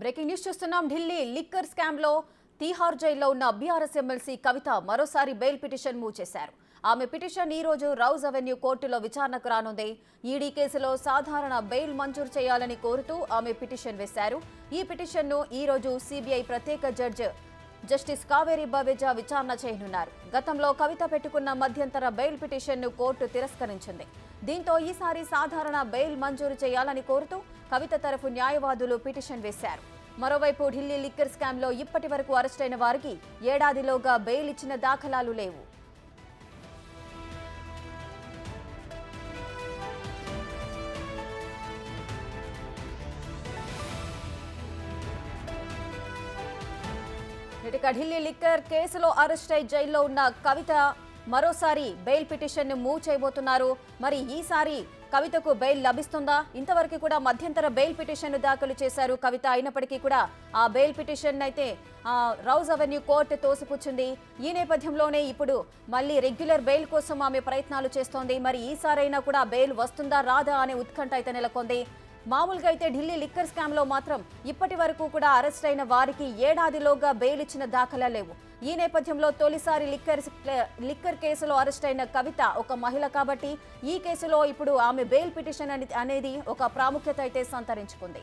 Breaking news చూస్తున్నాం. Delhi liquor స్కామ్లో తీహార్ జైల్లో ఉన్న బీఆర్ఎస్ ఎమ్మెల్సీ కవిత మరోసారి బెయిల్ పిటిషన్ మూవ్ చేశారు. ఆమె పిటిషన్ ఈ రోజు రౌజ్ అవెన్యూ కోర్టులో విచారణకు రానుంది. ఈడీ కేసులో సాధారణ బెయిల్ మంజూరు చేయాలని కోరుతూ ఆమె పిటిషన్ వేశారు. ఈ పిటిషన్ను ఈ రోజు సిబిఐ ప్రత్యేక జడ్జి జస్టిస్ కావేరి బవేజా విచారణ చేయనున్నారు. గతంలో కవిత పెట్టుకున్న మధ్యంతర బెయిల్ పిటిషన్ను కోర్టు తిరస్కరించింది. దీంతో ఈసారి సాధారణ బెయిల్ మంజూరు చేయాలని కోరుతూ కవిత తరఫు న్యాయవాదులు పిటిషన్ వేశారు. మరోవైపు ఢిల్లీ లిక్కర్ స్కామ్లో ఇప్పటి వరకు అరెస్టైన వారికి ఏడాదిలోగా బెయిల్ ఇచ్చిన దాఖలాలు లేవు. ఇటుక ఢిల్లీ లిక్కర్ కేసులో అరెస్ట్ అయి జైల్లో ఉన్న కవిత మరోసారి బెయిల్ పిటిషన్ను మూవ్ చేయబోతున్నారు. మరి ఈసారి కవితకు బెయిల్ లభిస్తుందా? ఇంతవరకు కూడా మధ్యంతర బెయిల్ పిటిషన్ దాఖలు చేశారు కవిత. అయినప్పటికీ కూడా ఆ బెయిల్ పిటిషన్ అయితే రౌజ్ అవెన్యూ కోర్టు తోసిపుచ్చింది. ఈ నేపథ్యంలోనే ఇప్పుడు మళ్ళీ రెగ్యులర్ బెయిల్ కోసం ఆమె ప్రయత్నాలు చేస్తోంది. మరి ఈసారైనా కూడా బెయిల్ వస్తుందా రాదా అనే ఉత్కంఠ అయితే నెలకొంది. మామూలుగా అయితే ఢిల్లీ లిక్కర్ స్కామ్లో మాత్రం ఇప్పటి వరకు కూడా అరెస్ట్ అయిన వారికి ఏడాదిలోగా బెయిల్ ఇచ్చిన దాఖలా లేవు. ఈ నేపథ్యంలో తొలిసారి లిక్కర్ లిక్కర్ కేసులో అరెస్ట్ అయిన కవిత ఒక మహిళ కాబట్టి ఈ కేసులో ఇప్పుడు ఆమె బెయిల్ పిటిషన్ అనేది ఒక ప్రాముఖ్యత అయితే సంతరించుకుంది.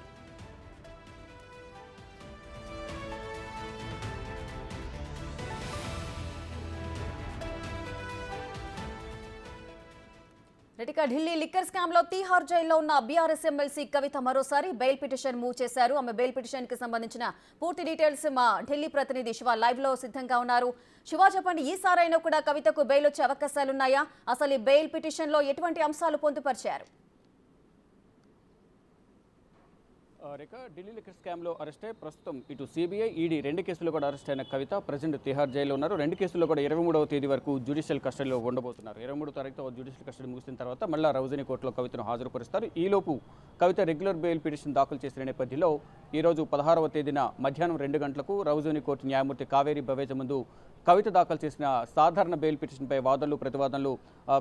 నటిక ఢిల్లీ లిక్కర్ స్కామ్లో తీహార్ జైల్లో ఉన్న బీఆర్ఎస్ ఎమ్మెల్సీ కవిత మరోసారి బెయిల్ పిటిషన్ మూవ్ చేశారు. ఆమె బెయిల్ పిటిషన్కి సంబంధించిన పూర్తి డీటెయిల్స్ మా ఢిల్లీ ప్రతినిధి శివ లైవ్లో సిద్ధంగా ఉన్నారు. శివ చెప్పండి ఈసారైనా కూడా కవితకు బెయిల్ వచ్చే అవకాశాలున్నాయా? అసలు ఈ బెయిల్ పిటిషన్లో ఎటువంటి అంశాలు పొందుపరిచారు ఆ, రేఖ ఢిల్లీ లిక్కర్ స్కామ్లో అరెస్ట్ అయ్యి ప్రస్తుతం ఇటు సిబిఐ ఈడీ రెండు కేసుల్లో కూడా అరెస్ట్ అయిన కవిత ప్రజెంట్ తిహార్ జైల్లో ఉన్నారు. రెండు కేసుల్లో కూడా ఇరవై మూడవ తేదీ వరకు జ్యుడిషియల్ కస్టడీలో ఉండబోతున్నారు. ఇరవై మూడో తారీఖుతో జ్యుడిషియల్ కస్టడీ ముగిసిన తర్వాత మళ్ళీ రౌజని కోర్టులో కవితను హాజరుపరుస్తారు. ఈలోపు కవిత రెగ్యులర్ బెయిల్ పిటిషన్ దాఖలు చేసిన నేపథ్యంలో ఈరోజు పదహారవ తేదీన మధ్యాహ్నం రెండు గంటలకు రౌజోని కోర్టు న్యాయమూర్తి కావేరి బవేజ ముందు కవిత దాఖలు చేసిన సాధారణ బెయిల్ పిటిషన్పై వాదనలు ప్రతివాదనలు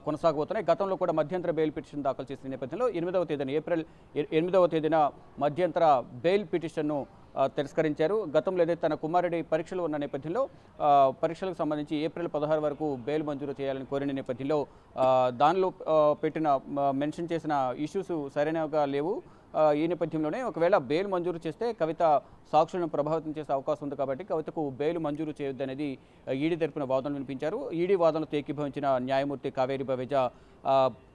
కొనసాగబోతున్నాయి. గతంలో కూడా మధ్యంతర బెయిల్ పిటిషన్ దాఖలు చేసిన నేపథ్యంలో ఎనిమిదవ తేదీన ఏప్రిల్ ఎనిమిదవ తేదీన మధ్యంతర బెయిల్ పిటిషన్ను తిరస్కరించారు. గతంలో ఏదైతే తన కుమారుడి పరీక్షలు ఉన్న నేపథ్యంలో పరీక్షలకు సంబంధించి ఏప్రిల్ పదహారు వరకు బెయిల్ మంజూరు చేయాలని కోరిన నేపథ్యంలో దానిలో పెట్టిన మెన్షన్ చేసిన ఇష్యూస్ సరైనవిగా లేవు. ఈ నేపథ్యంలోనే ఒకవేళ బెయిల్ మంజూరు చేస్తే కవిత సాక్షులను ప్రభావితం చేసే అవకాశం ఉంది కాబట్టి కవితకు బెయిల్ మంజూరు చేయొద్దనేది ఈడీ తరపున వాదనలు వినిపించారు. ఈడీ వాదనలతో ఏకీభవించిన న్యాయమూర్తి కావేరి బవేజా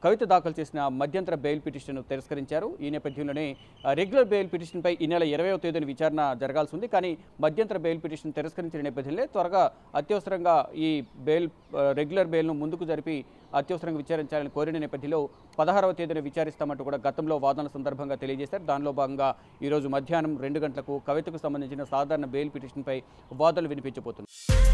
కవిత దాఖలు చేసిన మధ్యంతర బెయిల్ పిటిషన్ను తిరస్కరించారు. ఈ నేపథ్యంలోనే రెగ్యులర్ బెయిల్ పిటిషన్పై ఈ నెల ఇరవైవ తేదీన విచారణ జరగాల్సి ఉంది. కానీ మధ్యంతర బెయిల్ పిటిషన్ తిరస్కరించిన నేపథ్యంలో త్వరగా అత్యవసరంగా ఈ బెయిల్ రెగ్యులర్ బెయిల్ను ముందుకు జరిపి అత్యవసరంగా విచారించాలని కోరిన నేపథ్యంలో పదహారవ తేదీన విచారిస్తామంటూ కూడా గతంలో వాదనల సందర్భంగా తెలియజేశారు. దానిలో భాగంగా ఈరోజు మధ్యాహ్నం రెండు గంటలకు కవితకు సంబంధించిన సాధారణ బెయిల్ పిటిషన్పై వాదనలు వినిపించబోతున్నారు